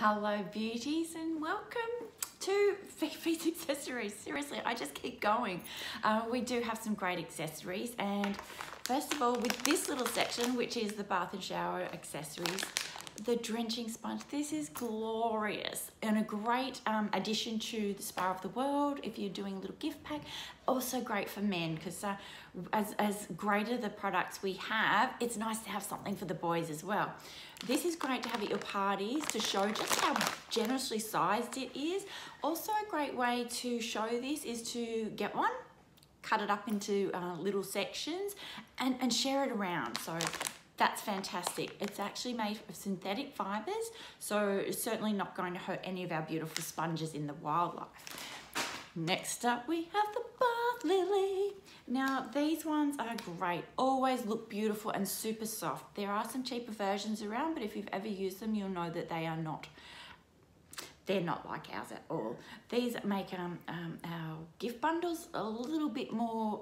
Hello beauties and welcome to Fifi's Accessories. Seriously, I just keep going. Uh, we do have some great accessories and first of all with this little section which is the bath and shower accessories the drenching sponge. This is glorious and a great um, addition to the Spa of the World if you're doing a little gift pack. Also great for men because uh, as, as greater the products we have, it's nice to have something for the boys as well. This is great to have at your parties to show just how generously sized it is. Also a great way to show this is to get one cut it up into uh, little sections and, and share it around. So that's fantastic. It's actually made of synthetic fibres, so it's certainly not going to hurt any of our beautiful sponges in the wildlife. Next up, we have the bath lily. Now, these ones are great. Always look beautiful and super soft. There are some cheaper versions around, but if you've ever used them, you'll know that they are not they're not like ours at all. These make um, um, our gift bundles a little bit more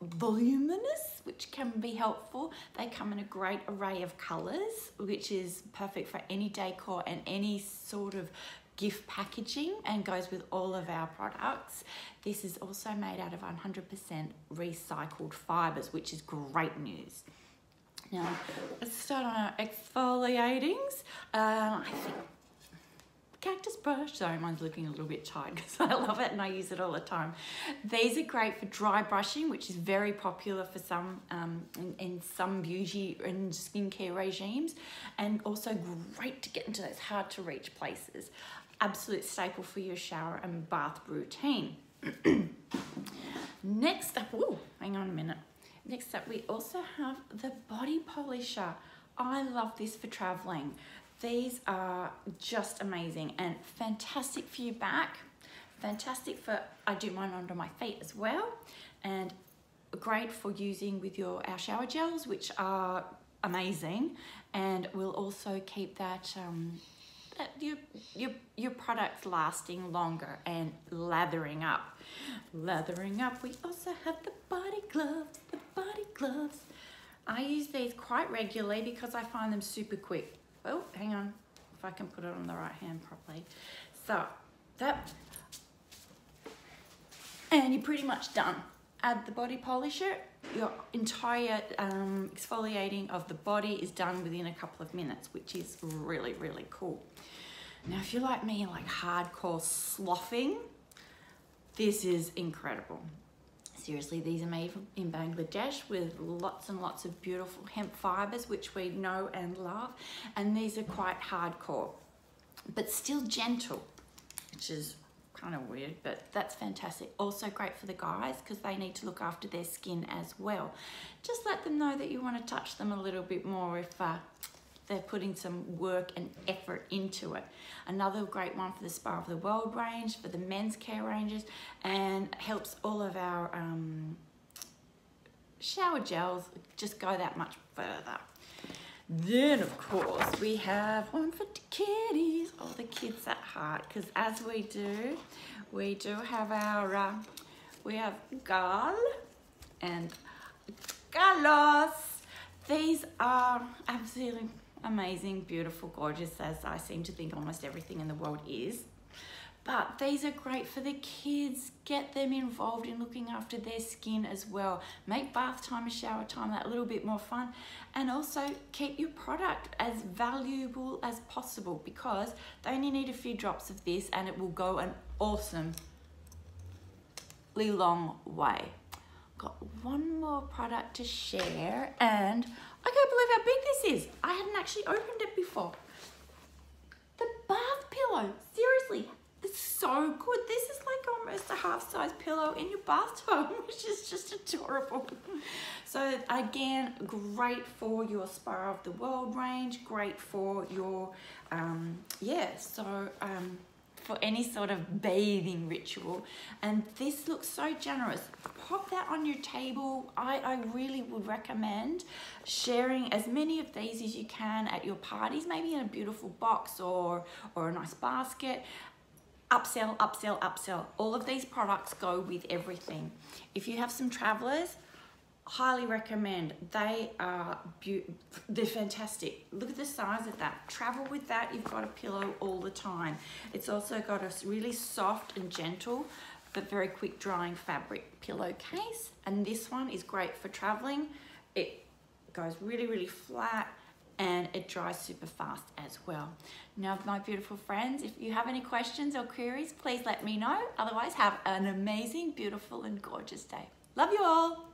voluminous, which can be helpful. They come in a great array of colours, which is perfect for any decor and any sort of gift packaging and goes with all of our products. This is also made out of 100% recycled fibres, which is great news. Now, let's start on our exfoliatings. Uh, I think cactus brush. Sorry, mine's looking a little bit tight because I love it and I use it all the time. These are great for dry brushing, which is very popular for some um, in, in, some beauty and skincare regimes, and also great to get into those hard to reach places. Absolute staple for your shower and bath routine. Next up, oh, hang on a minute. Next up, we also have the body polisher. I love this for traveling. These are just amazing and fantastic for your back. Fantastic for, I do mine under my feet as well. And great for using with your our shower gels, which are amazing. And will also keep that, um, that your, your, your products lasting longer and lathering up. Lathering up, we also have the body gloves, the body gloves. I use these quite regularly because I find them super quick oh, hang on, if I can put it on the right hand properly. So that, and you're pretty much done. Add the body polisher, your entire um, exfoliating of the body is done within a couple of minutes, which is really, really cool. Now, if you're like me, like hardcore sloughing, this is incredible seriously, these are made in Bangladesh with lots and lots of beautiful hemp fibers, which we know and love. And these are quite hardcore, but still gentle, which is kind of weird, but that's fantastic. Also great for the guys because they need to look after their skin as well. Just let them know that you want to touch them a little bit more if uh, they're putting some work and effort into it. Another great one for the Spa of the World range, for the men's care ranges, and helps all of our um, shower gels just go that much further. Then, of course, we have one for the kiddies, all the kids at heart, because as we do, we do have our, uh, we have Gal and Galos. These are absolutely amazing, beautiful, gorgeous, as I seem to think almost everything in the world is. But these are great for the kids. Get them involved in looking after their skin as well. Make bath time and shower time that little bit more fun. And also keep your product as valuable as possible because they only need a few drops of this and it will go an awesomely long way. Got one more product to share and I can't believe how big this is. I hadn't actually opened it before. The bath pillow, seriously, it's so good. This is like almost a half size pillow in your bathtub, which is just adorable. So again, great for your Spa of the World range, great for your, um, yeah, so um, for any sort of bathing ritual. And this looks so generous. Pop that on your table. I, I really would recommend sharing as many of these as you can at your parties, maybe in a beautiful box or, or a nice basket upsell, upsell, upsell. All of these products go with everything. If you have some travelers, highly recommend. They are be- they're fantastic. Look at the size of that. Travel with that. You've got a pillow all the time. It's also got a really soft and gentle but very quick drying fabric pillowcase. And this one is great for traveling. It goes really, really flat and it dries super fast as well. Now, my beautiful friends, if you have any questions or queries, please let me know. Otherwise, have an amazing, beautiful, and gorgeous day. Love you all.